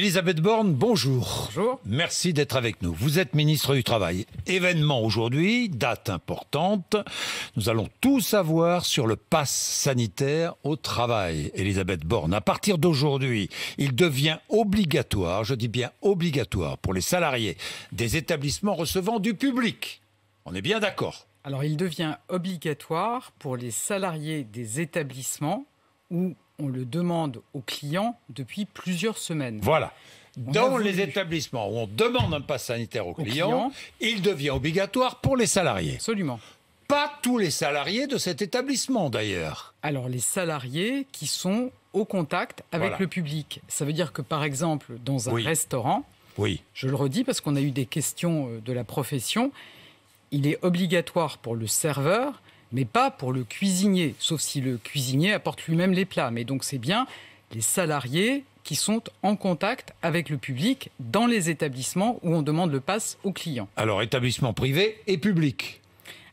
Elisabeth Borne, bonjour. Bonjour. Merci d'être avec nous. Vous êtes ministre du Travail. Événement aujourd'hui, date importante. Nous allons tout savoir sur le pass sanitaire au travail. Elisabeth Borne, à partir d'aujourd'hui, il devient obligatoire, je dis bien obligatoire, pour les salariés des établissements recevant du public. On est bien d'accord Alors, il devient obligatoire pour les salariés des établissements où on le demande aux clients depuis plusieurs semaines. Voilà. Dans les établissements où on demande un pass sanitaire aux, clients, il devient obligatoire pour les salariés. Absolument. Pas tous les salariés de cet établissement d'ailleurs. Alors les salariés qui sont au contact avec le public. Ça veut dire que par exemple dans un restaurant, oui. je le redis parce qu'on a eu des questions euh, de la profession, il est obligatoire pour le serveur mais pas pour le cuisinier, sauf si le cuisinier apporte lui-même les plats. Mais donc c'est bien les salariés qui sont en contact avec le public dans les établissements où on demande le pass aux clients. Alors établissement privé et public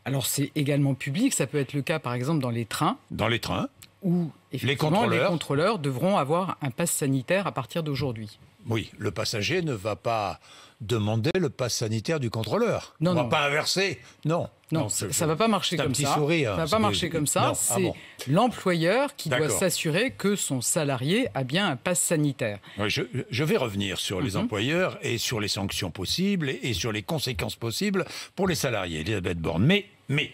Alors c'est également public, ça peut être le cas par exemple dans les trains. Dans les trains Où effectivement les contrôleurs, devront avoir un pass sanitaire à partir d'aujourd'hui. Oui, le passager ne va pas demander le pass sanitaire du contrôleur. Non, On ne va pas inverser. Non. Non, ça ne va pas marcher comme ça. Sourire, ça va pas marcher comme ça. C'est l'employeur qui doit s'assurer que son salarié a bien un pass sanitaire. je, vais revenir sur les mhm. employeurs et sur les sanctions possibles et, sur les conséquences possibles pour les salariés, Elisabeth Borne. Mais, mais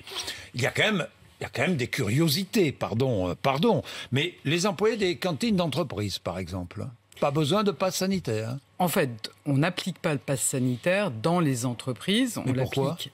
il y a quand même il y a quand même des curiosités, pardon, euh, pardon. Mais les employés des cantines d'entreprise, par exemple, pas besoin de passe sanitaire. En fait, on n'applique pas le pass sanitaire dans les entreprises. On l'applique.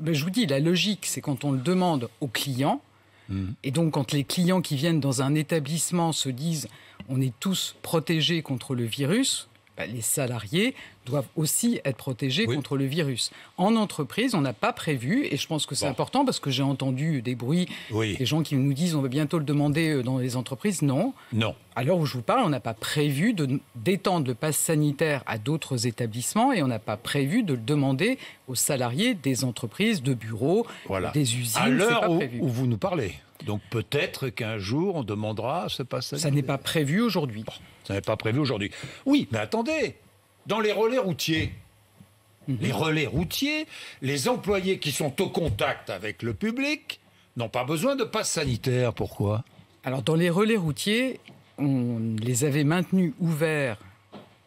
Ben, je vous dis, la logique, c'est quand on le demande aux clients. Hmm. Et donc, quand les clients qui viennent dans un établissement se disent on est tous protégés contre le virus, bah, les salariés doivent aussi être protégés contre le virus. En entreprise, on n'a pas prévu, et je pense que c'est important parce que j'ai entendu des bruits, des gens qui nous disent on va bientôt le demander euh, dans les entreprises. Non. Non. À l'heure où je vous parle, on n'a pas prévu d'étendre le pass sanitaire à d'autres établissements et on n'a pas prévu de le demander aux salariés des entreprises, de bureaux, des usines. À l'heure où vous nous parlez. Donc peut-être qu'un jour on demandera ce passage. Ça n'est pas prévu aujourd'hui. ça n'est pas prévu aujourd'hui. Oui, mais attendez, dans les relais routiers, les relais routiers, les employés qui sont au contact avec le public n'ont pas besoin de passe sanitaire. Pourquoi? Alors dans les relais routiers, on les avait maintenus ouverts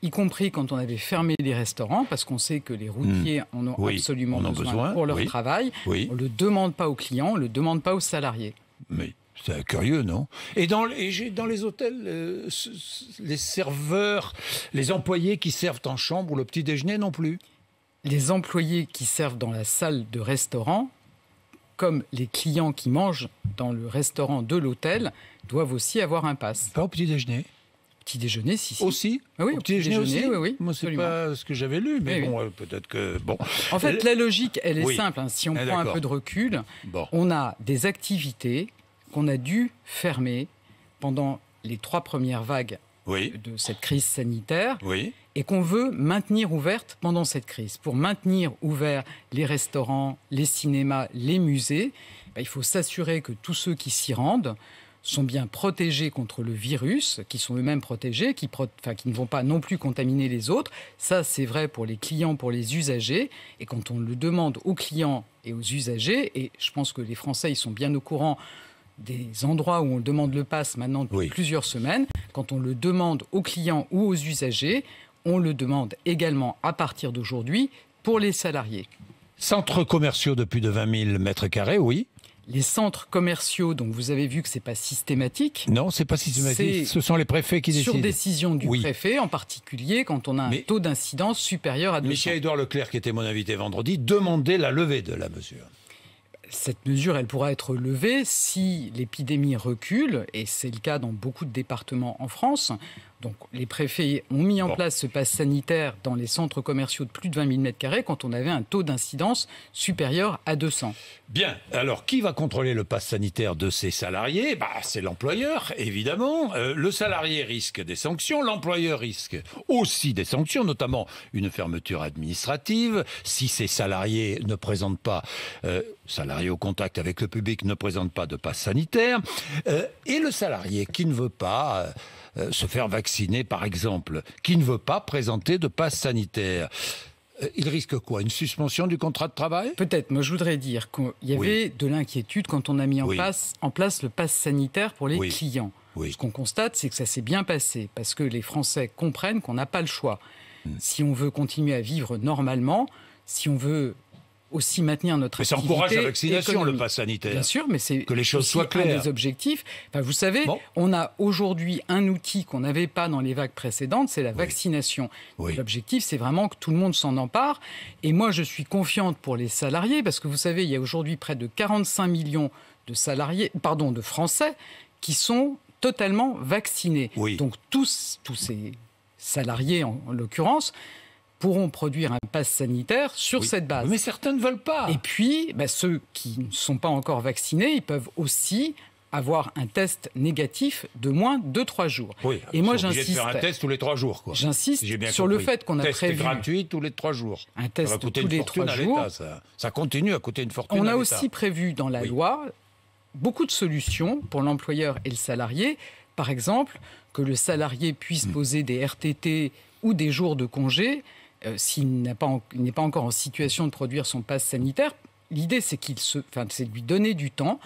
y compris quand on avait fermé les restaurants, parce qu'on sait que les routiers hmm. en ont absolument besoin, pour leur travail. On ne le demande pas aux clients, on ne le demande pas aux salariés. Mais c'est curieux, non? Et dans, dans les hôtels, euh, les serveurs, les employés qui servent en chambre ou le petit déjeuner non plus? Les employés qui servent dans la salle de restaurant, comme les clients qui mangent dans le restaurant de l'hôtel, doivent aussi avoir un pass. Pas au petit déjeuner? Petit déjeuner, si. si. Aussi? Ah Oui, au petit, déjeuner, aussi? Oui, oui. Moi, c'est pas ce que j'avais lu, mais bon, euh, peut-être que bon. En fait, la logique, elle est simple. Hein. Si on ah, prend un peu de recul, on a des activités qu'on a dû fermer pendant les trois premières vagues de cette crise sanitaire et qu'on veut maintenir ouvertes pendant cette crise. Pour maintenir ouverts les restaurants, les cinémas, les musées, bah, il faut s'assurer que tous ceux qui s'y rendent sont bien protégés contre le virus, qui sont eux-mêmes protégés, qui, qui ne vont pas non plus contaminer les autres. Ça, c'est vrai pour les clients, pour les usagers. Et quand on le demande aux clients et aux usagers, et je pense que les Français, ils sont bien au courant des endroits où on demande le pass maintenant depuis plusieurs semaines, quand on le demande aux clients ou aux usagers, on le demande également à partir d'aujourd'hui pour les salariés. Centres commerciaux de plus de 20 000 mètres carrés, oui. Les centres commerciaux, donc vous avez vu que c'est pas systématique. Non, c'est pas systématique. Ce sont les préfets qui décident. Sur décision du préfet, en particulier quand on a un taux d'incidence supérieur à 200. Michel-Édouard Leclerc, qui était mon invité vendredi, demandait la levée de la mesure cette mesure, elle pourra être levée si l'épidémie recule, et c'est le cas dans beaucoup de départements en France. Donc les préfets ont mis en place ce pass sanitaire dans les centres commerciaux de plus de 20 000 m2 quand on avait un taux d'incidence supérieur à 200. Bien, alors qui va contrôler le pass sanitaire de ces salariés? Bah, C'est l'employeur, évidemment. Euh, le salarié risque des sanctions, l'employeur risque aussi des sanctions, notamment une fermeture administrative. Si ces salariés ne présentent pas, euh, salariés au contact avec le public ne présentent pas de passe sanitaire, euh, et le salarié qui ne veut pas euh, se faire vacciner, par exemple, qui ne veut pas présenter de passe sanitaire, euh, il risque quoi Une suspension du contrat de travail? Peut-être. Moi, je voudrais dire qu'il y avait de l'inquiétude quand on a mis en, place, en place le pass sanitaire pour les clients. Ce qu'on constate, c'est que ça s'est bien passé parce que les Français comprennent qu'on n'a pas le choix. Hmm. Si on veut continuer à vivre normalement, si on veut aussi maintenir notre mais ça encourage la vaccination, le pass sanitaire. Bien sûr, mais c'est que les choses soient claires. Un des objectifs. Enfin, vous savez, on a aujourd'hui un outil qu'on n'avait pas dans les vagues précédentes, c'est la vaccination. L'objectif, c'est vraiment que tout le monde s'en empare. Et moi, je suis confiante pour les salariés, parce que vous savez, il y a aujourd'hui près de 45 millions de salariés, pardon, de Français qui sont totalement vaccinés. Donc tous, tous ces salariés, en l'occurrence, pourront produire un pass sanitaire sur cette base. Mais certains ne veulent pas. Et puis, bah, ceux qui ne sont pas encore vaccinés, ils peuvent aussi avoir un test négatif de moins de trois jours. Oui, et moi j'insiste. faire un test tous les trois jours. J'insiste sur le fait qu'on a test prévu. gratuit tous les trois jours. Un test tous les trois jours. Ça. continue à coûter une fortune. On a aussi prévu dans la loi beaucoup de solutions pour l'employeur et le salarié. Par exemple, que le salarié puisse hmm. poser des RTT ou des jours de congé euh, s'il n'est pas, pas, encore en situation de produire son passe sanitaire, l'idée c'est qu'il se, enfin, c'est de lui donner du temps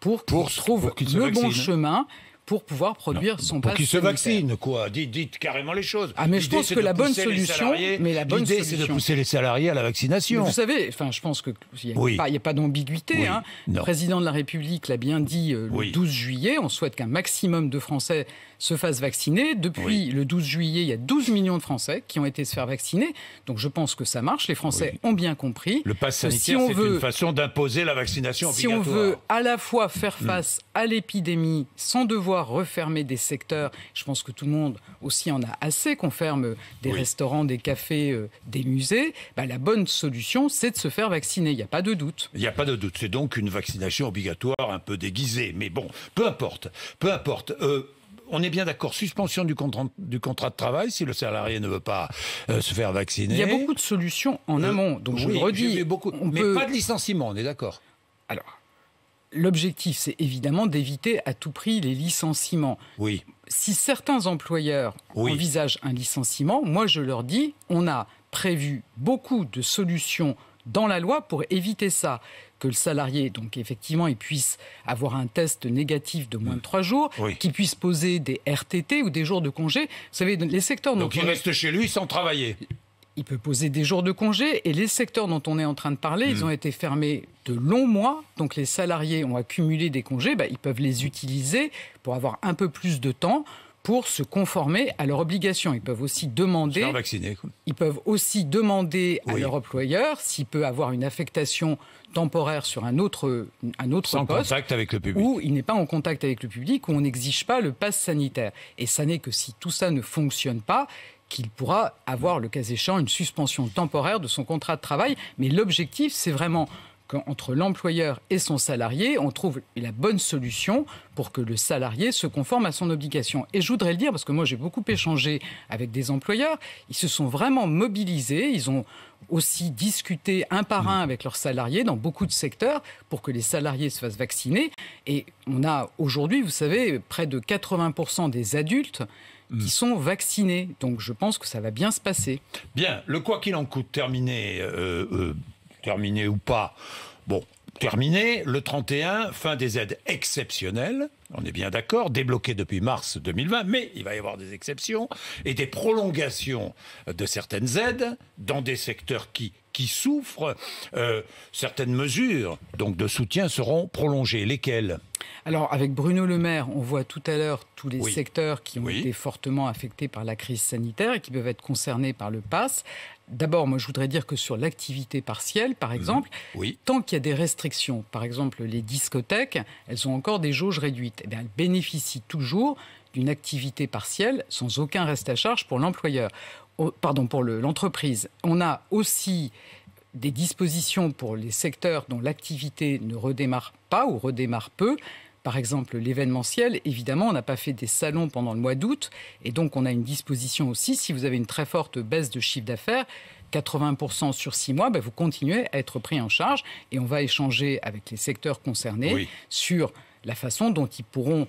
pour qu'il trouve le bon chemin pour pouvoir produire son pour qu'il se vaccine, quoi. Dites, carrément les choses. Ah, mais je pense que la bonne solution, mais la bonne c'est de pousser les salariés à la vaccination. vous savez, enfin, je pense qu'il n'y a, a, pas d'ambiguïté. Hein. Le président de la République l'a bien dit euh, le 12 juillet. On souhaite qu'un maximum de Français se fassent vacciner. Depuis le 12 juillet, il y a 12 millions de Français qui ont été se faire vacciner. Donc je pense que ça marche. Les Français ont bien compris. Le pass sanitaire, c'est une façon d'imposer la vaccination Si on veut à la fois faire mm. face à l'épidémie sans devoir refermer des secteurs, je pense que tout le monde aussi en a assez qu'on ferme des restaurants, des cafés, euh, des musées, bah, la bonne solution, c'est de se faire vacciner. Il n'y a pas de doute. Il n'y a pas de doute. C'est donc une vaccination obligatoire un peu déguisée. Mais bon, peu importe. Peu importe. Euh, on est bien d'accord, suspension du contrat, du contrat de travail si le salarié ne veut pas euh, se faire vacciner. Il y a beaucoup de solutions en amont, donc je le redis. Beaucoup, mais pas de licenciement, on est d'accord Alors, l'objectif, c'est évidemment d'éviter à tout prix les licenciements. Oui. Si certains employeurs envisagent un licenciement, moi je leur dis, on a prévu beaucoup de solutions dans la loi pour éviter ça que le salarié, donc effectivement, il puisse avoir un test négatif de moins de trois jours, qu'il puisse poser des RTT ou des jours de congé. Vous savez, les secteurs donc il reste chez lui sans travailler. Il peut poser des jours de congé et les secteurs dont on est en train de parler, ils hmm. ont été fermés de longs mois. Donc les salariés ont accumulé des congés, bah, ils peuvent les utiliser pour avoir un peu plus de temps pour se conformer à leurs obligations. Ils peuvent aussi demander. Ils peuvent aussi demander à leur employeur s'il peut avoir une affectation temporaire sur un autre, un autre Sans contact avec le public. Où il n'est pas en contact avec le public, où on n'exige pas le pass sanitaire. Et ça n'est que si tout ça ne fonctionne pas qu'il pourra avoir, le cas échéant, une suspension temporaire de son contrat de travail. Mais l'objectif, c'est vraiment qu'entre l'employeur et son salarié, on trouve la bonne solution pour que le salarié se conforme à son obligation. Et je voudrais le dire, parce que moi j'ai beaucoup échangé avec des employeurs, ils se sont vraiment mobilisés, ils ont aussi discuté un par un avec leurs salariés dans beaucoup de secteurs pour que les salariés se fassent vacciner. Et on a aujourd'hui, vous savez, près de 80% des adultes qui sont vaccinés. Donc je pense que ça va bien se passer. Bien, le quoi qu'il en coûte terminé, euh, euh, terminé ou pas, bon, terminé, le 31, fin des aides exceptionnelles, on est bien d'accord, débloquées depuis mars 2020, mais il va y avoir des exceptions et des prolongations de certaines aides dans des secteurs qui qui souffrent, euh, certaines mesures donc de soutien seront prolongées. Lesquelles? Alors, avec Bruno Le Maire, on voit tout à l'heure tous les secteurs qui ont été fortement affectés par la crise sanitaire et qui peuvent être concernés par le pass. D'abord, moi, je voudrais dire que sur l'activité partielle, par mhm. exemple, tant qu'il y a des restrictions, par exemple les discothèques, elles ont encore des jauges réduites. Eh elles bénéficient toujours d'une activité partielle sans aucun reste à charge pour l'employeur. Pardon, pour l'entreprise. On a aussi des dispositions pour les secteurs dont l'activité ne redémarre pas ou redémarre peu. Par exemple, l'événementiel, évidemment, on n'a pas fait des salons pendant le mois d'août, et donc on a une disposition aussi, si vous avez une très forte baisse de chiffre d'affaires, 80% sur six mois, ben, vous continuez à être pris en charge, et on va échanger avec les secteurs concernés sur la façon dont ils pourront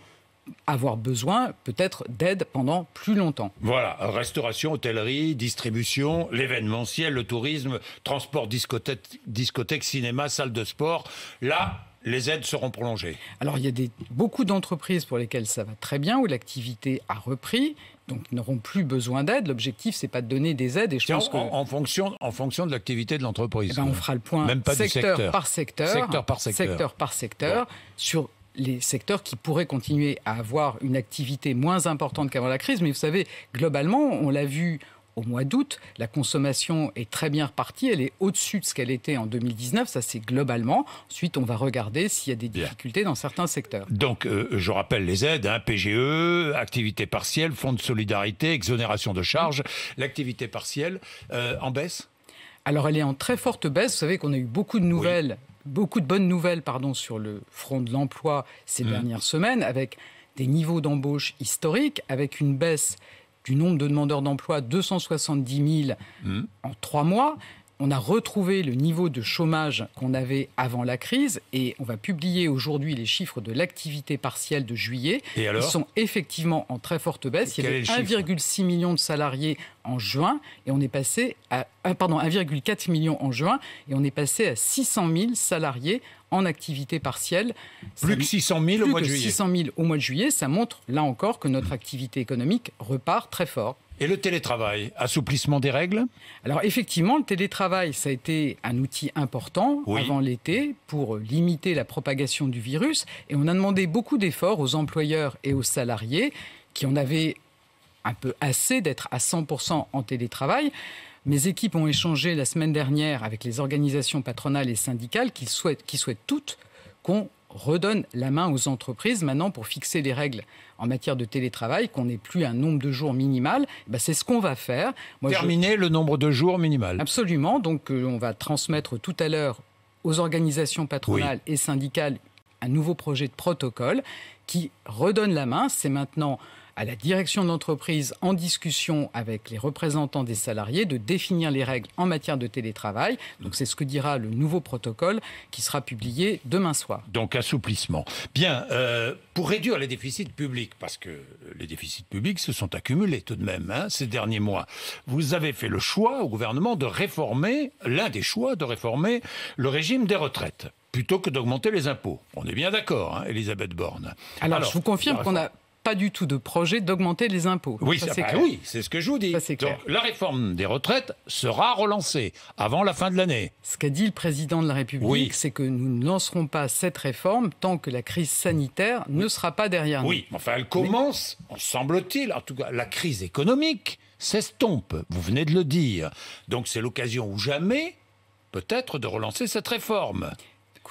avoir besoin peut-être d'aide pendant plus longtemps. Voilà, restauration, hôtellerie, distribution, l'événementiel, le tourisme, transport, discothèque, discothèque, cinéma, salle de sport. Là, les aides seront prolongées Alors il y a des, beaucoup d'entreprises pour lesquelles ça va très bien, où l'activité a repris, donc ils n'auront plus besoin d'aide. L'objectif, c'est pas de donner des aides. Et je pense en, fonction, en fonction de l'activité de l'entreprise. Eh ben, on fera le point Même pas secteur, secteur, par secteur, secteur par secteur, secteur par secteur, sur les secteurs qui pourraient continuer à avoir une activité moins importante qu'avant la crise. Mais vous savez, globalement, on l'a vu au mois d'août, la consommation est très bien repartie. Elle est au-dessus de ce qu'elle était en 2019. Ça, c'est globalement. Ensuite, on va regarder s'il y a des difficultés dans certains secteurs. Donc, euh, je rappelle les aides hein, PGE, activité partielle, fonds de solidarité, exonération de charges. L'activité partielle euh, en baisse? Alors elle est en très forte baisse. Vous savez qu'on a eu beaucoup de nouvelles, beaucoup de bonnes nouvelles pardon, sur le front de l'emploi ces mmh. dernières semaines, avec des niveaux d'embauche historiques, avec une baisse du nombre de demandeurs d'emploi, 270 000 mmh. en trois mois. On a retrouvé le niveau de chômage qu'on avait avant la crise et on va publier aujourd'hui les chiffres de l'activité partielle de juillet. Et Ils sont effectivement en très forte baisse. Il y avait 1,6 million de salariés en juin et on est passé à euh, pardon 1,4 million en juin et on est passé à 600 000 salariés en activité partielle. Plus que 600 000 au mois de juillet. 600 000 au mois de juillet, ça montre là encore que notre activité économique repart très fort. Et le télétravail, assouplissement des règles? Alors effectivement, le télétravail, ça a été un outil important avant l'été pour limiter la propagation du virus. Et on a demandé beaucoup d'efforts aux employeurs et aux salariés qui en avaient un peu assez d'être à 100% en télétravail. Mes équipes ont échangé la semaine dernière avec les organisations patronales et syndicales qui souhaitent, qui souhaitent toutes qu'on redonne la main aux entreprises maintenant pour fixer les règles en matière de télétravail, qu'on n'ait plus un nombre de jours minimal. Ben, c'est ce qu'on va faire. Terminer le nombre de jours minimal. Absolument. Donc euh, on va transmettre tout à l'heure aux organisations patronales et syndicales un nouveau projet de protocole qui redonne la main. C'est maintenant à la direction de l'entreprise en discussion avec les représentants des salariés de définir les règles en matière de télétravail. Donc c'est ce que dira le nouveau protocole qui sera publié demain soir. Donc assouplissement. Bien, euh, pour réduire les déficits publics, parce que les déficits publics se sont accumulés tout de même hein, ces derniers mois, vous avez fait le choix au gouvernement de réformer, l'un des choix de réformer le régime des retraites plutôt que d'augmenter les impôts. On est bien d'accord, hein, Elisabeth Borne. Alors, je vous confirme qu'on a pas du tout de projet d'augmenter les impôts. Oui, c'est oui, ce que je vous dis. la réforme des retraites sera relancée avant la fin de l'année. Ce qu'a dit le président de la République, c'est que nous ne lancerons pas cette réforme tant que la crise sanitaire ne sera pas derrière nous. Oui, enfin, elle commence, semble-t-il, en tout cas, la crise économique s'estompe, vous venez de le dire. Donc c'est l'occasion ou jamais, peut-être, de relancer cette réforme.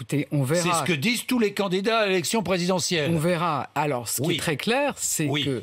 Écoutez, on verra. C'est ce que disent tous les candidats à l'élection présidentielle. On verra. Alors, ce qui est très clair, c'est que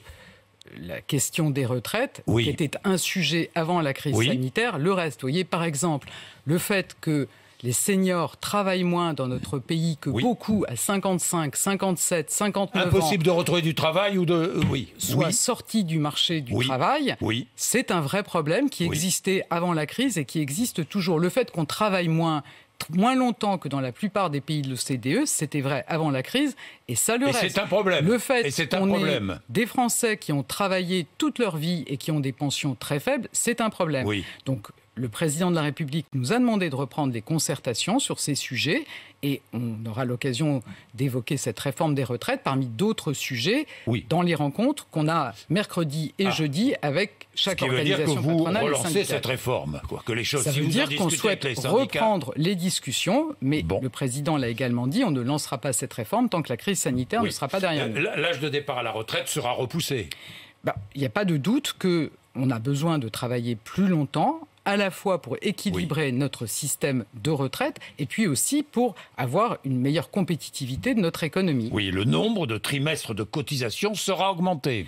la question des retraites, qui était un sujet avant la crise sanitaire, le reste. Vous voyez, par exemple, le fait que les seniors travaillent moins dans notre pays que beaucoup à 55, 57, 59 ans. Impossible de retrouver du travail ou de. Euh, oui. Soit sortis du marché du travail. Oui. C'est un vrai problème qui existait avant la crise et qui existe toujours. Le fait qu'on travaille moins moins longtemps que dans la plupart des pays de l'OCDE, c'était vrai avant la crise, et ça le et c'est un problème. Le fait qu'on ait des Français qui ont travaillé toute leur vie et qui ont des pensions très faibles, c'est un problème. Oui. Donc le président de la République nous a demandé de reprendre des concertations sur ces sujets et on aura l'occasion d'évoquer cette réforme des retraites parmi d'autres sujets dans les rencontres qu'on a mercredi et ah. jeudi avec chaque Ce qui organisation veut dire que vous relancez cette réforme, quoi, que les choses. Ça veut dire qu'on souhaite reprendre les discussions, mais le président l'a également dit, on ne lancera pas cette réforme tant que la crise sanitaire ne sera pas derrière nous. L'âge de départ à la retraite sera repoussé. Bah, il n'y a pas de doute que on a besoin de travailler plus longtemps à la fois pour équilibrer notre système de retraite et puis aussi pour avoir une meilleure compétitivité de notre économie. Oui, le nombre de trimestres de cotisation sera augmenté.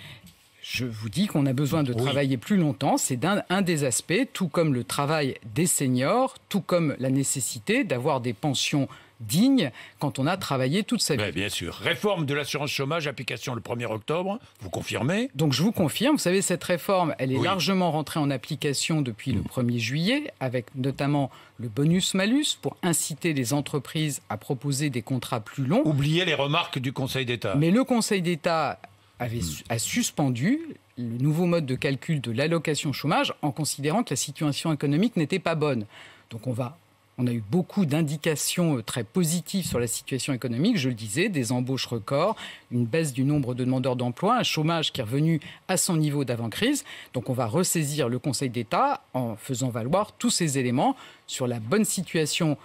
Je vous dis qu'on a besoin de travailler plus longtemps, c'est un, un, des aspects, tout comme le travail des seniors, tout comme la nécessité d'avoir des pensions digne quand on a travaillé toute sa vie. bien sûr. Réforme de l'assurance chômage, application le 1er octobre, vous confirmez? Donc je vous confirme, vous savez, cette réforme, elle est largement rentrée en application depuis le 1er juillet, avec notamment le bonus-malus pour inciter les entreprises à proposer des contrats plus longs. Oubliez les remarques du Conseil d'État. Mais le Conseil d'État avait, a suspendu le nouveau mode de calcul de l'allocation chômage en considérant que la situation économique n'était pas bonne. Donc on va on a eu beaucoup d'indications euh, très positives sur la situation économique, je le disais, des embauches records, une baisse du nombre de demandeurs d'emploi, un chômage qui est revenu à son niveau d'avant-crise. Donc on va ressaisir le Conseil d'État en faisant valoir tous ces éléments sur la bonne situation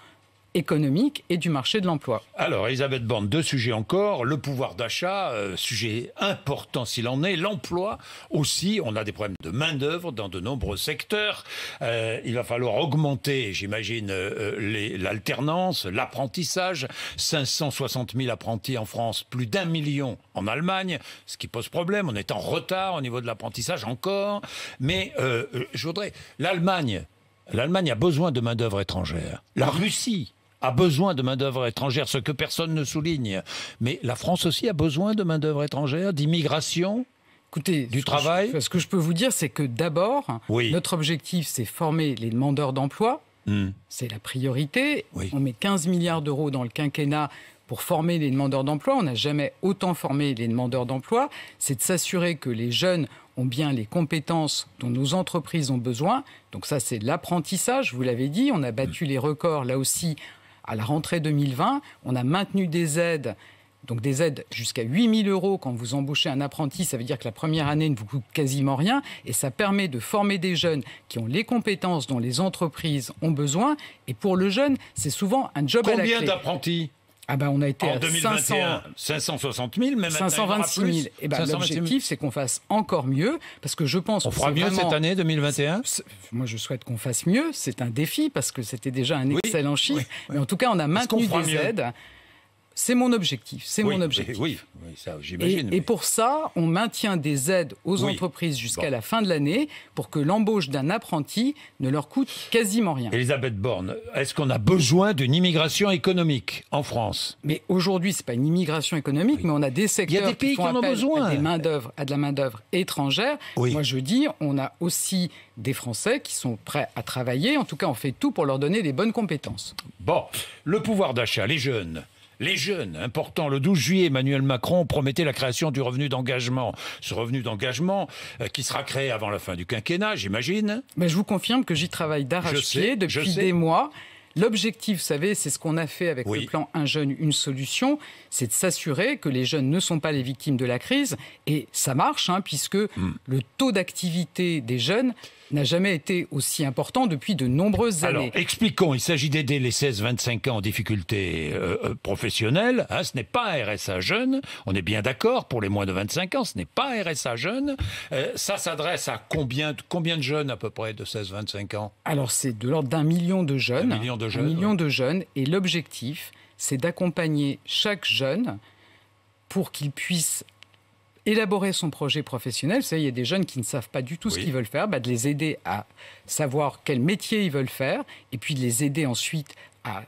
économique et du marché de l'emploi. Alors, Elisabeth Borne, deux sujets encore. Le pouvoir d'achat, euh, sujet important s'il en est. L'emploi aussi. On a des problèmes de main-d'œuvre dans de nombreux secteurs. Euh, il va falloir augmenter, j'imagine, euh, l'alternance, l'apprentissage. 560 000 apprentis en France, plus d'un million en Allemagne, ce qui pose problème. On est en retard au niveau de l'apprentissage encore. Mais je voudrais. L'Allemagne. L'Allemagne a besoin de main-d'œuvre étrangère. La Russie a besoin de main-d'œuvre étrangère, ce que personne ne souligne. Mais la France aussi a besoin de main-d'œuvre étrangère, d'immigration Écoutez, du travail? ce que je peux vous dire, c'est que d'abord, notre objectif, c'est former les demandeurs d'emploi. Hmm. C'est la priorité. On met 15 milliards d'euros dans le quinquennat pour former les demandeurs d'emploi. On n'a jamais autant formé les demandeurs d'emploi. C'est de s'assurer que les jeunes ont bien les compétences dont nos entreprises ont besoin. Donc ça, c'est l'apprentissage, vous l'avez dit. On a battu hmm. les records là aussi à la rentrée 2020, on a maintenu des aides donc des aides jusqu'à 8 000 euros quand vous embauchez un apprenti, ça veut dire que la première année ne vous coûte quasiment rien et ça permet de former des jeunes qui ont les compétences dont les entreprises ont besoin. Et pour le jeune, c'est souvent un job à la clé. Combien d'apprentis? Ah ben on a été en 2021, 560 000, même 526 000. Et ben l'objectif, c'est qu'on fasse encore mieux, parce que je pense. On fera mieux cette année 2021. Moi, je souhaite qu'on fasse mieux. C'est un défi parce que c'était déjà un excellent chiffre. Mais en tout cas, on a maintenu des aides. C'est mon objectif. C'est mon objectif. Oui, ça, j'imagine. Et, pour ça, on maintient des aides aux entreprises jusqu'à la fin de l'année pour que l'embauche d'un apprenti ne leur coûte quasiment rien. Elisabeth Borne, est-ce qu'on a besoin d'une immigration économique en France? Mais aujourd'hui, c'est pas une immigration économique, mais on a des secteurs Il y a des pays qui, en ont besoin. À, des main à de la main d'œuvre étrangère. Moi, je dis, on a aussi des Français qui sont prêts à travailler. En tout cas, on fait tout pour leur donner les bonnes compétences. Bon, le pouvoir d'achat, les jeunes. Les jeunes, important, le 12 juillet, Emmanuel Macron promettait la création du revenu d'engagement. Ce revenu d'engagement euh, qui sera créé avant la fin du quinquennat, j'imagine. Mais je vous confirme que j'y travaille d'arrache-pied depuis des mois. L'objectif, vous savez, c'est ce qu'on a fait avec le plan Un jeune, une solution, c'est de s'assurer que les jeunes ne sont pas les victimes de la crise. Et ça marche, hein, puisque hmm. le taux d'activité des jeunes n'a jamais été aussi important depuis de nombreuses années. Alors, expliquons, il s'agit d'aider les 16-25 ans en difficulté euh, euh, professionnelle. Hein, ce n'est pas RSA jeune, on est bien d'accord, pour les moins de 25 ans, ce n'est pas RSA jeune. Euh, ça s'adresse à combien, combien de jeunes à peu près de 16-25 ans? Alors, c'est de l'ordre d'un million de jeunes. Un million de jeunes. Un million de jeunes. Et l'objectif, c'est d'accompagner chaque jeune pour qu'il puisse élaborer son projet professionnel. Vous savez, il y a des jeunes qui ne savent pas du tout ce qu'ils veulent faire, bah, de les aider à savoir quel métier ils veulent faire, et puis de les aider ensuite à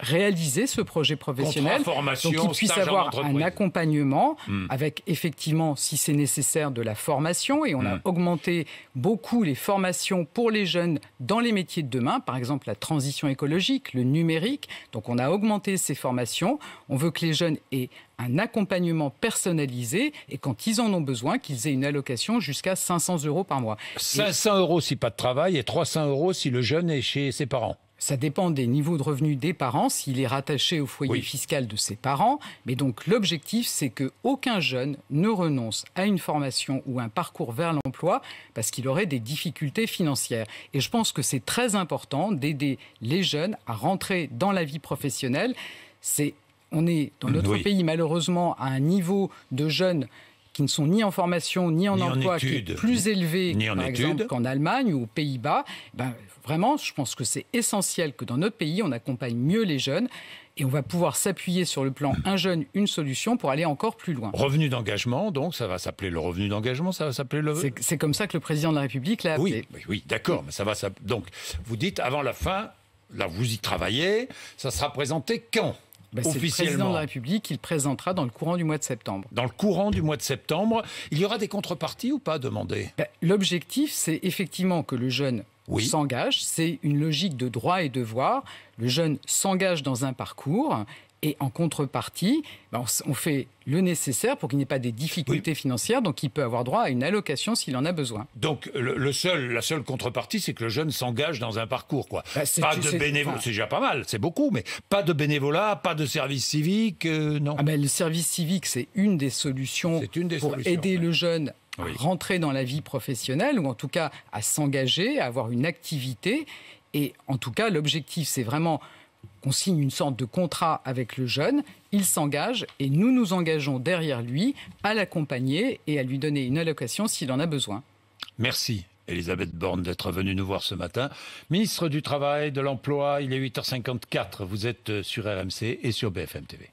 réaliser ce projet professionnel. Donc qu'ils puissent avoir un accompagnement hmm. avec effectivement, si c'est nécessaire, de la formation. Et on a hmm. augmenté beaucoup les formations pour les jeunes dans les métiers de demain, par exemple la transition écologique, le numérique. Donc on a augmenté ces formations. On veut que les jeunes aient un accompagnement personnalisé et quand ils en ont besoin, qu'ils aient une allocation jusqu'à 500 euros par mois. 500 euros si pas de travail et 300 euros si le jeune est chez ses parents. Ça dépend des niveaux de revenus des parents, s'il est rattaché au foyer fiscal de ses parents. Mais donc l'objectif, c'est que aucun jeune ne renonce à une formation ou un parcours vers l'emploi parce qu'il aurait des difficultés financières. Et je pense que c'est très important d'aider les jeunes à rentrer dans la vie professionnelle. C'est, on est dans notre pays malheureusement à un niveau de jeunes qui ne sont ni en formation ni en emploi qui est plus élevé par exemple qu'en Allemagne ou aux Pays-Bas, ben, Vraiment, je pense que c'est essentiel que dans notre pays, on accompagne mieux les jeunes et on va pouvoir s'appuyer sur le plan un jeune, une solution pour aller encore plus loin. Revenu d'engagement, donc ça va s'appeler le revenu d'engagement, ça va s'appeler le. C'est comme ça que le président de la République l'a appelé. Oui, oui, d'accord, mais ça va. Donc, vous dites avant la fin, là vous y travaillez, ça sera présenté quand? Ben, c'est le président de la République qui le présentera dans le courant du mois de septembre. Dans le courant du mois de septembre, il y aura des contreparties ou pas demandées ben, L'objectif, c'est effectivement que le jeune s'engage. C'est une logique de droit et devoir. Le jeune s'engage dans un parcours Et en contrepartie, ben, on fait le nécessaire pour qu'il n'y ait pas des difficultés financières, donc il peut avoir droit à une allocation s'il en a besoin. Donc le, seul, la seule contrepartie, c'est que le jeune s'engage dans un parcours. Quoi. Bah, pas de bénévolat, c'est déjà pas mal, c'est beaucoup, mais pas de bénévolat, pas de service civique, euh, non. Ah ben, le service civique, c'est une des solutions une des pour aider le jeune à rentrer dans la vie professionnelle, ou en tout cas à s'engager, à avoir une activité. Et en tout cas, l'objectif, c'est vraiment qu'on signe une sorte de contrat avec le jeune, il s'engage et nous nous engageons derrière lui à l'accompagner et à lui donner une allocation s'il en a besoin. Merci. Elisabeth Borne d'être venue nous voir ce matin. Ministre du Travail, de l'Emploi, il est 8h54. Vous êtes sur RMC et sur BFM TV.